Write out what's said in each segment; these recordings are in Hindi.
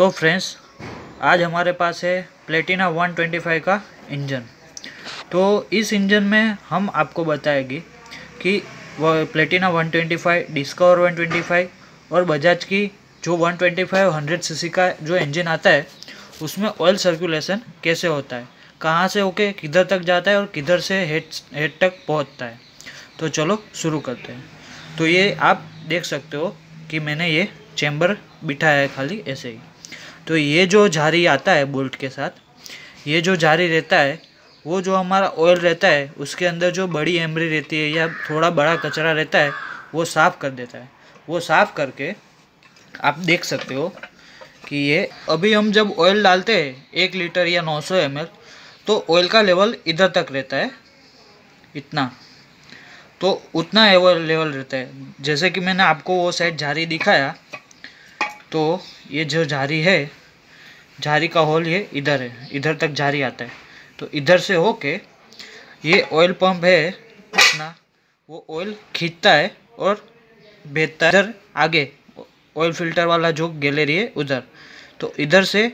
तो फ्रेंड्स, आज हमारे पास है प्लेटिना 125 का इंजन। तो इस इंजन में हम आपको बताएँगे कि वह प्लेटिना 125 डिस्कवर 125 और बजाज की जो 125 100 सीसी का जो इंजन आता है, उसमें ऑयल सर्कुलेशन कैसे होता है? कहाँ से होके किधर तक जाता है और किधर से हेड हेड तक पहुँचता है? तो चलो शुरू करते हैं। तो ये आप देख सकते हो कि मैंने ये चैम्बर बिठाया है खाली ऐसे ही। तो ये जो झारी आता है बोल्ट के साथ, ये जो झारी रहता है, वो जो हमारा ऑयल रहता है, उसके अंदर जो बड़ी एमरी रहती है या थोड़ा बड़ा कचरा रहता है, वो साफ़ कर देता है। वो साफ़ करके आप देख सकते हो कि ये अभी हम जब ऑयल डालते हैं, एक लीटर या 900 सौ तो ऑयल का लेवल इधर तक रहता है, इतना। तो उतना लेवल लेवल रहता है। जैसे कि मैंने आपको वो साइड झारी दिखाया तो ये जो झारी है झारी का होल ये इधर है, इधर तक झारी आता है। तो इधर से होके ये ऑयल पंप है, अपना वो ऑयल खींचता है और भेजता है इधर आगे ऑयल फ़िल्टर वाला जो गैलरी है उधर तो इधर से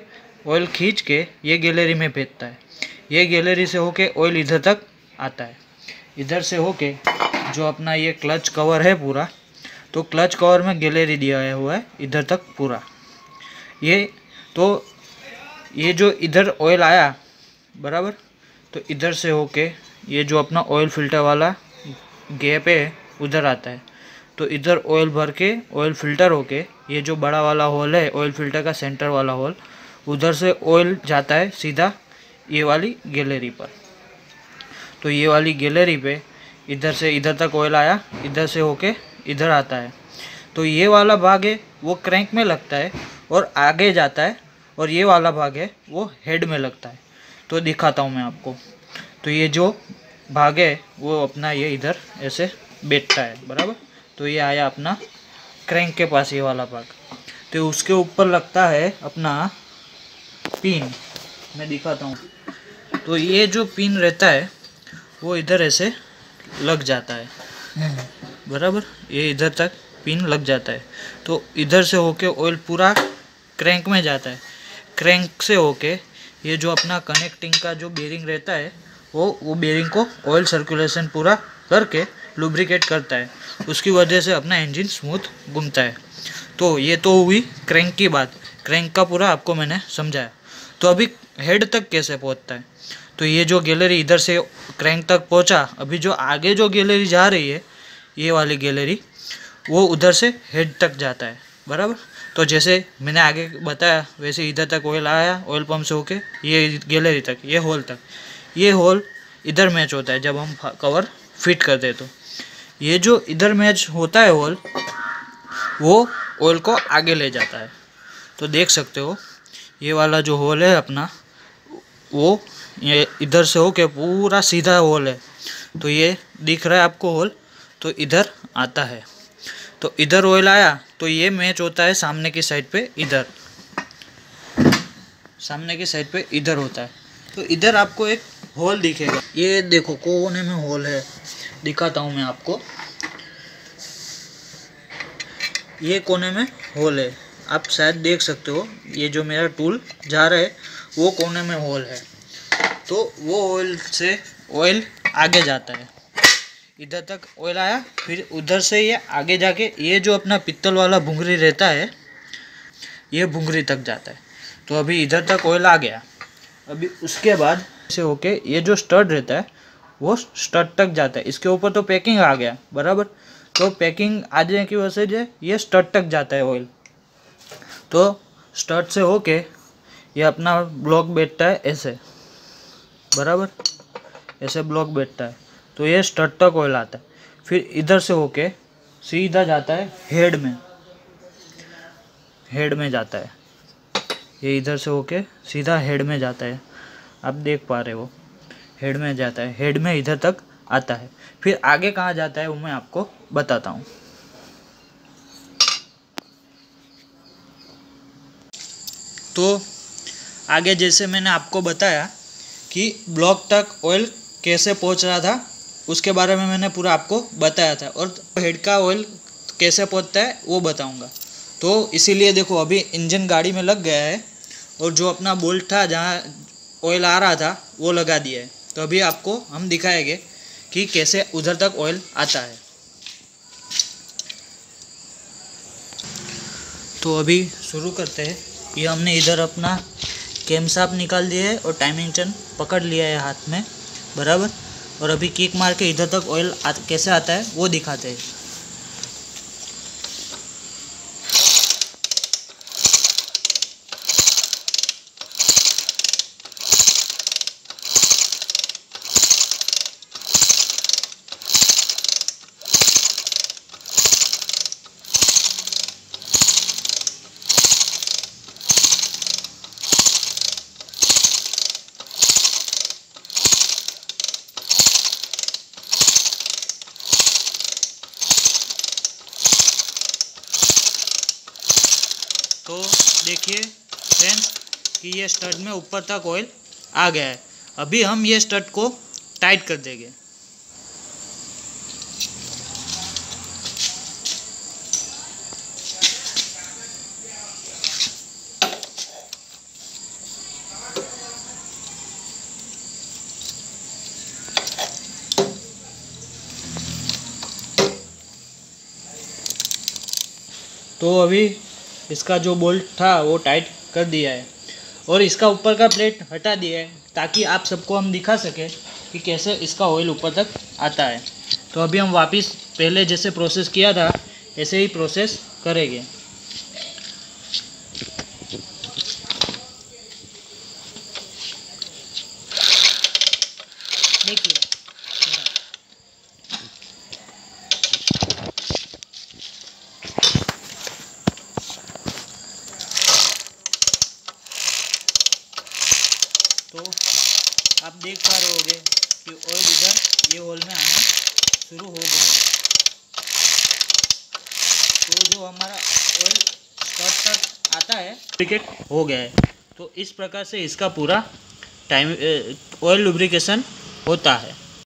ऑयल खींच के ये गैलरी में भेजता है। ये गैलरी से होके ऑयल इधर तक आता है। इधर से होके जो अपना ये क्लच कवर है पूरा तो क्लच कवर में गैलरी दिया हुआ है, इधर तक पूरा। ये तो ये जो इधर ऑयल आया, बराबर? तो इधर से होके ये जो अपना ऑयल फ़िल्टर वाला गैप है, उधर आता है। तो इधर ऑयल भर के ऑयल फ़िल्टर होके, ये जो बड़ा वाला होल है ऑयल फ़िल्टर का सेंटर वाला होल उधर से ऑयल जाता है सीधा ये वाली गैलरी पर। तो ये वाली गैलरी पे इधर से इधर तक ऑयल आया, इधर से होके इधर आता है। तो ये वाला भाग है, वो क्रैंक में लगता है और आगे जाता है और ये वाला भाग है, वो हेड में लगता है। तो दिखाता हूँ मैं आपको। तो ये जो भाग है, वो अपना ये इधर ऐसे बैठता है, बराबर? तो ये आया अपना क्रैंक के पास ये वाला भाग। तो उसके ऊपर लगता है अपना पिन। मैं दिखाता हूँ। तो ये जो पिन रहता है, वो इधर ऐसे लग जाता है। बराबर? ये इधर तक पिन लग जाता है। तो इधर से होके ऑयल पूरा क्रैंक में जाता है। क्रैंक से होके ये जो अपना कनेक्टिंग का जो बेरिंग रहता है, वो वो बेरिंग को ऑयल सर्कुलेशन पूरा करके लुब्रिकेट करता है। उसकी वजह से अपना इंजन स्मूथ घूमता है। तो ये तो हुई क्रैंक की बात। क्रैंक का पूरा आपको मैंने समझाया। तो अभी हेड तक कैसे पहुँचता है? तो ये जो गैलरी इधर से क्रैंक तक पहुँचा, अभी जो आगे जो गैलरी जा रही है ये वाली गैलरी वो उधर से हेड तक जाता है, बराबर? तो जैसे मैंने आगे बताया, वैसे इधर तक ऑयल आया ऑयल पम्प से होके, ये गैलरी तक, ये होल तक। ये होल इधर मैच होता है, जब हम कवर फिट करते तो। ये जो इधर मैच होता है होल वो ऑयल को आगे ले जाता है। तो देख सकते हो, ये वाला जो होल है अपना, वो ये इधर से होके पूरा सीधा होल है। तो ये दिख रहा है आपको होल तो इधर आता है। तो इधर ऑयल आया तो ये मैच होता है सामने की साइड पे इधर। सामने की साइड पे इधर होता है। तो इधर आपको एक होल दिखेगा। ये देखो, कोने में होल है। दिखाता हूँ मैं आपको। ये कोने में होल है। आप शायद देख सकते हो, ये जो मेरा टूल जा रहा है, वो कोने में होल है। तो वो ऑयल से ऑयल आगे जाता है। इधर तक ऑयल आया, फिर उधर से ये आगे जाके, ये जो अपना पित्तल वाला भुंगरी रहता है, ये भुंगरी तक जाता है। तो अभी इधर तक ऑयल आ गया। अभी उसके बाद से होके ये जो स्टड रहता है, वो स्टड तक जाता है। इसके ऊपर तो पैकिंग आ गया, बराबर? तो पैकिंग आ जाने की वजह से ये स्टड तक जाता है ऑयल तो स्टड से होके ये अपना ब्लॉक बैठता है, ऐसे। बराबर? ऐसे ब्लॉक बैठता है। तो ये स्टड तक ऑयल आता है। फिर इधर से होके सीधा जाता है हेड में। हेड में जाता है। ये इधर से होके सीधा हेड में जाता है। आप देख पा रहे हो। हेड में जाता है। हेड में इधर तक आता है। फिर आगे कहाँ जाता है वो मैं आपको बताता हूँ। तो आगे जैसे मैंने आपको बताया कि ब्लॉक तक ऑयल कैसे पहुँच रहा था उसके बारे में मैंने पूरा आपको बताया था और हेड का ऑयल कैसे पहुँचता है, वो बताऊँगा। तो इसीलिए देखो, अभी इंजन गाड़ी में लग गया है और जो अपना बोल्ट था, जहाँ ऑयल आ रहा था, वो लगा दिया है। तो अभी आपको हम दिखाएँगे कि कैसे उधर तक ऑयल आता है। तो अभी शुरू करते हैं। ये हमने इधर अपना कैम साप निकाल दिया है और टाइमिंग चन पकड़ लिया है हाथ में, बराबर। और अभी किक मार के इधर तक ऑयल कैसे आता है वो दिखाते हैं। तो देखिए फ्रेंड्स कि ये स्टड में ऊपर तक ऑयल आ गया है। अभी हम ये स्टड को टाइट कर देंगे। तो अभी इसका जो बोल्ट था, वो टाइट कर दिया है। और इसका ऊपर का प्लेट हटा दिया है, ताकि आप सबको हम दिखा सकें कि कैसे इसका ऑयल ऊपर तक आता है। तो अभी हम वापस, पहले जैसे प्रोसेस किया था, ऐसे ही प्रोसेस करेंगे देखिए तो आप देख पा रहे होगे कि ऑयल इधर, ये होल में आना शुरू हो गया है। तो जो हमारा ऑयल शॉर्ट कट आता है लुब्रिकेट हो गया है। तो इस प्रकार से इसका पूरा टाइम ऑयल लुब्रिकेशन होता है।